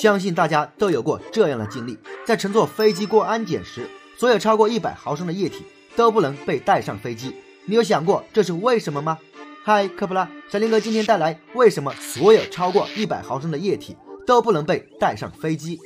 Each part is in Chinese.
相信大家都有过这样的经历：在乘坐飞机过安检时，所有超过一百毫升的液体都不能被带上飞机。你有想过这是为什么吗？嗨，科普拉，小林哥今天带来为什么所有超过一百毫升的液体都不能被带上飞机。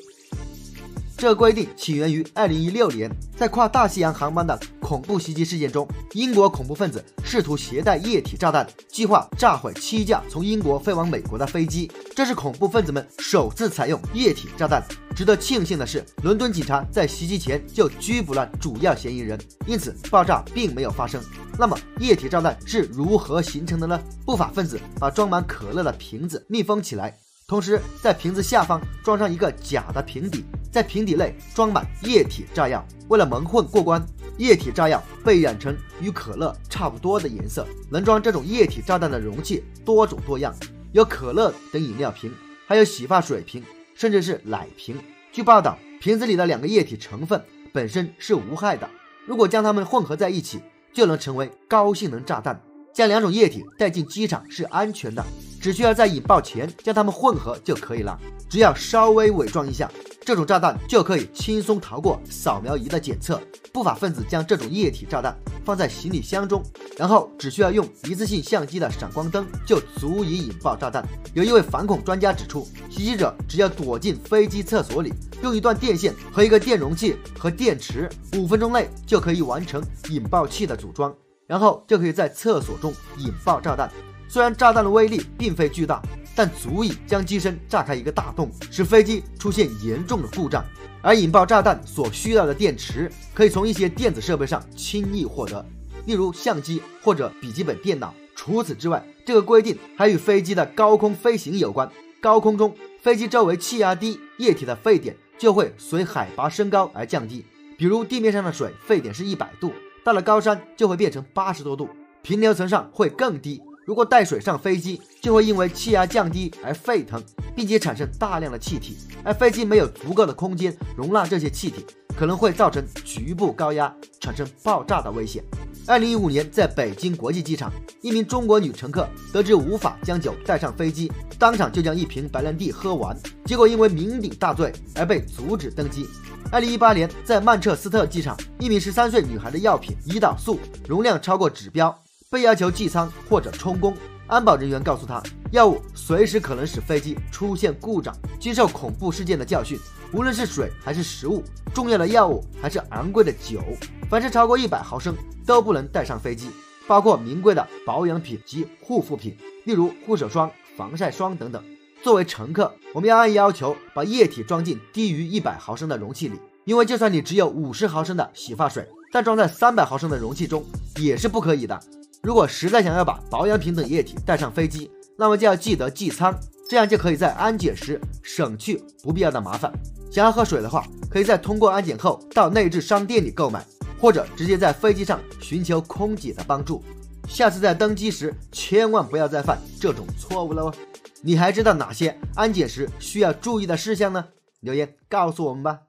这规定起源于二零一六年，在跨大西洋航班的恐怖袭击事件中，英国恐怖分子试图携带液体炸弹，计划炸毁七架从英国飞往美国的飞机。这是恐怖分子们首次采用液体炸弹。值得庆幸的是，伦敦警察在袭击前就拘捕了主要嫌疑人，因此爆炸并没有发生。那么，液体炸弹是如何形成的呢？不法分子把装满可乐的瓶子密封起来。同时，在瓶子下方装上一个假的瓶底，在瓶底内装满液体炸药。为了蒙混过关，液体炸药被染成与可乐差不多的颜色。能装这种液体炸弹的容器多种多样，有可乐等饮料瓶，还有洗发水瓶，甚至是奶瓶。据报道，瓶子里的两个液体成分本身是无害的，如果将它们混合在一起，就能成为高性能炸弹。将两种液体带进机场是安全的，只需要在引爆前将它们混合就可以了。只要稍微伪装一下，这种炸弹就可以轻松逃过扫描仪的检测。不法分子将这种液体炸弹放在行李箱中，然后只需要用一次性相机的闪光灯就足以引爆炸弹。有一位反恐专家指出，袭击者只要躲进飞机厕所里，用一段电线和一个电容器和电池，五分钟内就可以完成引爆器的组装。然后就可以在厕所中引爆炸弹。虽然炸弹的威力并非巨大，但足以将机身炸开一个大洞，使飞机出现严重的故障。而引爆炸弹所需要的电池，可以从一些电子设备上轻易获得，例如相机或者笔记本电脑。除此之外，这个规定还与飞机的高空飞行有关。高空中，飞机周围气压低，液体的沸点就会随海拔升高而降低。比如地面上的水沸点是一百度。到了高山就会变成八十多度，平流层上会更低。如果带水上飞机，就会因为气压降低而沸腾，并且产生大量的气体，而飞机没有足够的空间容纳这些气体，可能会造成局部高压，产生爆炸的危险。二零一五年，在北京国际机场，一名中国女乘客得知无法将酒带上飞机，当场就将一瓶白兰地喝完，结果因为酩酊大醉而被阻止登机。二零一八年，在曼彻斯特机场，一名十三岁女孩的药品胰岛素容量超过指标，被要求寄舱或者充公。安保人员告诉他，药物随时可能使飞机出现故障。经受恐怖事件的教训，无论是水还是食物，重要的药物还是昂贵的酒，凡是超过一百毫升都不能带上飞机，包括名贵的保养品及护肤品，例如护手霜、防晒霜等等。作为乘客，我们要按要求把液体装进低于一百毫升的容器里，因为就算你只有五十毫升的洗发水，但装在三百毫升的容器中也是不可以的。如果实在想要把保养品等液体带上飞机，那么就要记得寄舱，这样就可以在安检时省去不必要的麻烦。想要喝水的话，可以在通过安检后到内置商店里购买，或者直接在飞机上寻求空姐的帮助。下次在登机时，千万不要再犯这种错误了哦。你还知道哪些安检时需要注意的事项呢？留言告诉我们吧。